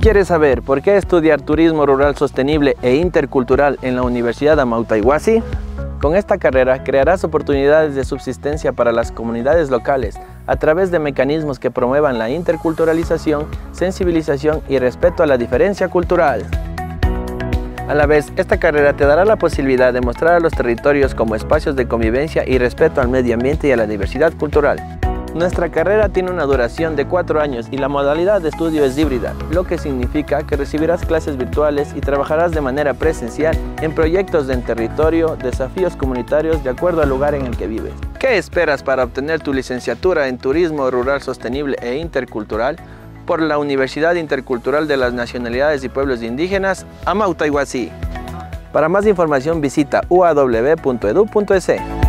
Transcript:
¿Quieres saber por qué estudiar turismo rural sostenible e intercultural en la Universidad Amautaiguasi? Con esta carrera crearás oportunidades de subsistencia para las comunidades locales a través de mecanismos que promuevan la interculturalización, sensibilización y respeto a la diferencia cultural. A la vez, esta carrera te dará la posibilidad de mostrar a los territorios como espacios de convivencia y respeto al medio ambiente y a la diversidad cultural. Nuestra carrera tiene una duración de cuatro años y la modalidad de estudio es híbrida, lo que significa que recibirás clases virtuales y trabajarás de manera presencial en proyectos en territorio, desafíos comunitarios de acuerdo al lugar en el que vives. ¿Qué esperas para obtener tu licenciatura en Turismo Rural Sostenible e Intercultural? por la Universidad Intercultural de las Nacionalidades y Pueblos Indígenas, Amautaiguasi. Para más información visita uaw.edu.es.